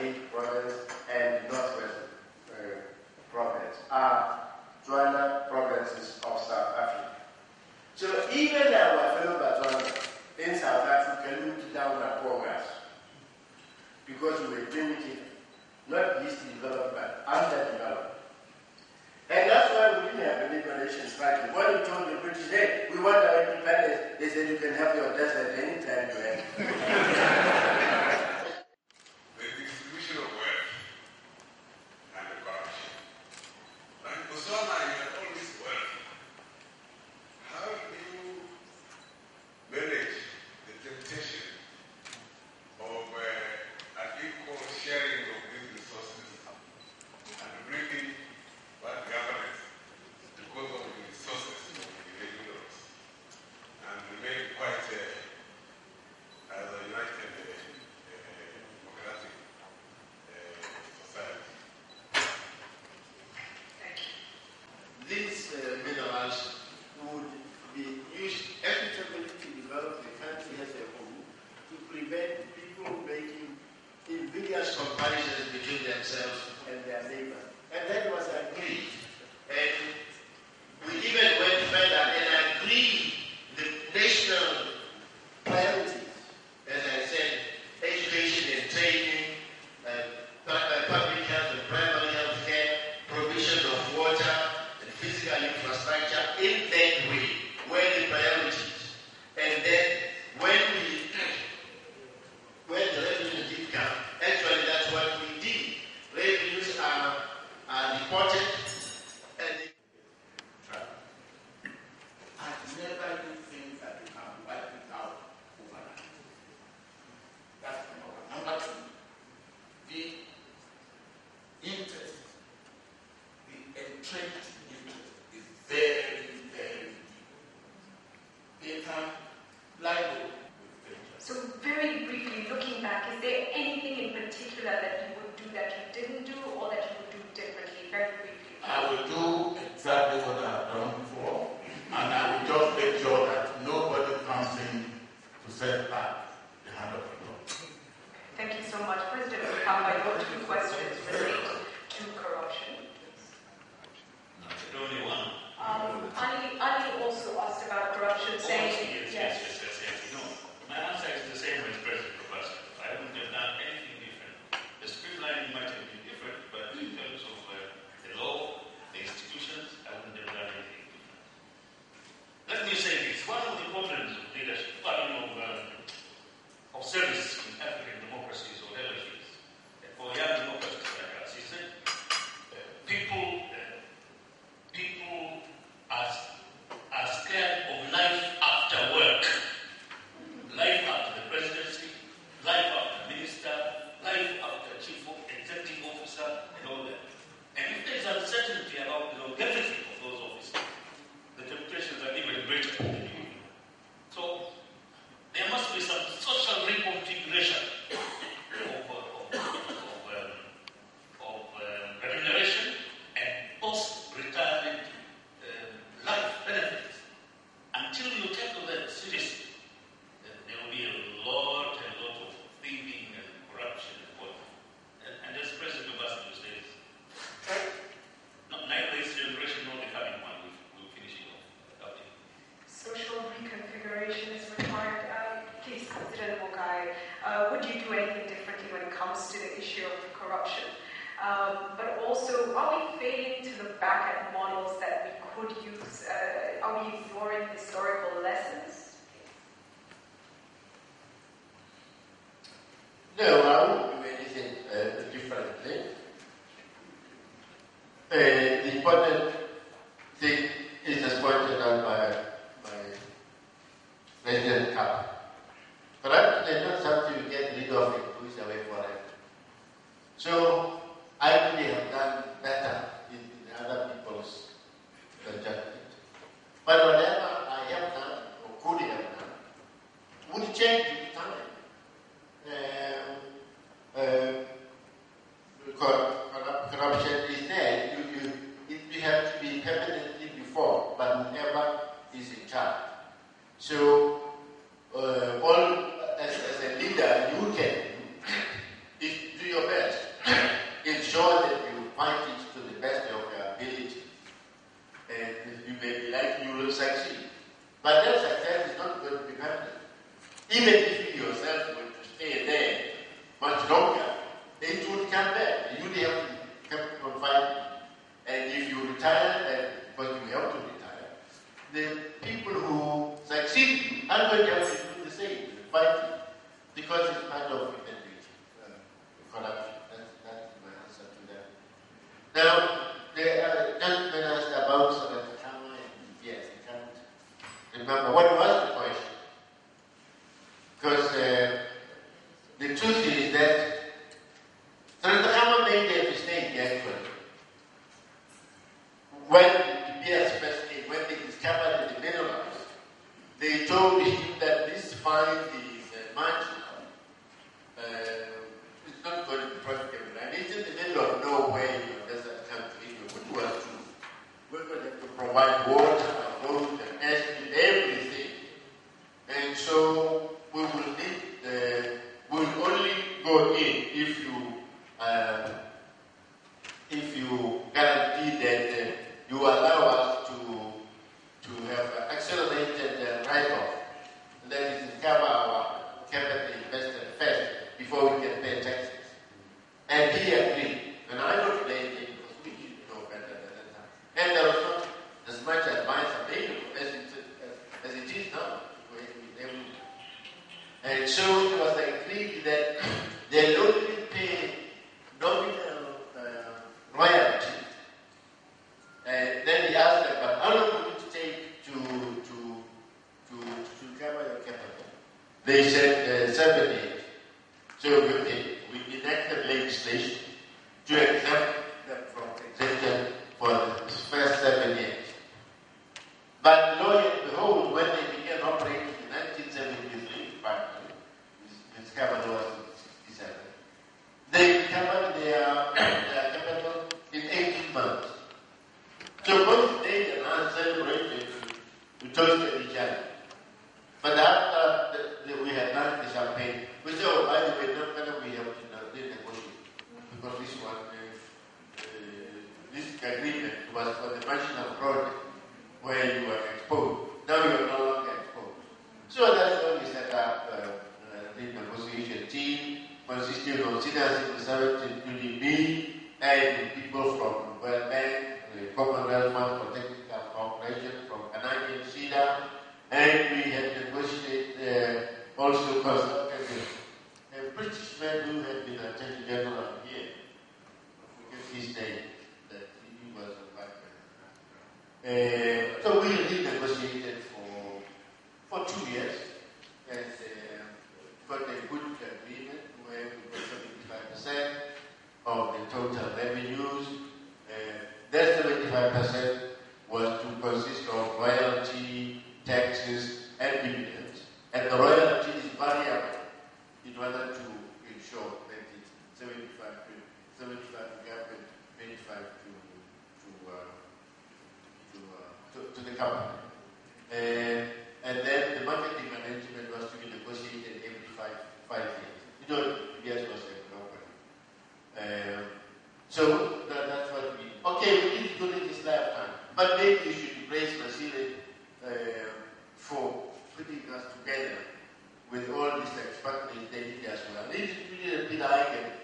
Eight Protestant, and Northwest uh, province are Tswana provinces of South Africa. So even our fellow Batswana in South Africa looked down upon us because we were so are we failing to look back at models that we could use? Uh, are we ignoring historical lessons? No, I wouldn't do anything uh, differently. Uh, the important thing gente. It would come back. You would have to come on fighting. And if you retire, then because you have to retire, the people who succeed you are going to have to do the same, fighting, because it's part of human nature. Uh, corruption. That's, that's my answer to that. Now, the uh, gentleman asked about Seretse Khama, and yes, I can't remember what was the question. Because uh, the truth is that Seretse Khama made a mistake actually. When De Beers first came, when they discovered the minerals, told him that this find is uh, marginal. Uh, it's not going to be profitable. And it's in the middle of nowhere in a desert country, which was true. We're going to have to provide water, food, and everything. And so we will need, uh, we will only go in if you, uh, if you guarantee that uh, you allow us to, to have accelerated uh, write-off. That is, cover our capital invested first before we can pay taxes. Agreed. And I don't blame him because we didn't know better at that time. And there was not as much advice available as it, as, as it is now. with everything. And so it was agreed that they only pay nominal uh, royalty. And then he asked them, but how long will it take to, to, to, to cover your capital? They said uh, seven years. So we, we enacted legislation to exempt them from exemption for the first seven years. But lo and behold, when they began operating in 1973, finally, this capital was 67, they recovered their, their capital in 18 months. So both they and I celebrated, we toasted each other. But after the, the, we had done the champagne, we said, oh, by the way, not gonna we have to negotiate. Because this one, uh, uh, this agreement was for the national project where you were exposed. Now you are no longer exposed. So that's when we set up uh, uh, the negotiation team consisting of senior civil servants, including me, and people from World Bank, the Commonwealth Fund for Technical Cooperation, And we had negotiated uh, also consulted a, British man who had been Attorney General here. I forget his that he was a black. Uh, so we renegotiated for for two years and uh, got a good agreement where we got 75% of the total revenues. Uh, that 75% was to consist of royalty, taxes, and dividends. And the royalty is variable in order to ensure that it's 75 to, 75 to government, 25 to, to, uh, to, uh, to, to the company. Uh, and then the marketing arrangement was to be negotiated every five, five years. You know, yes was a company. Um, so that, that's what we, okay, we did good in this lifetime, but maybe you should praise Masire uh, for putting us together with all these expertise they did as well. Really a bit arrogant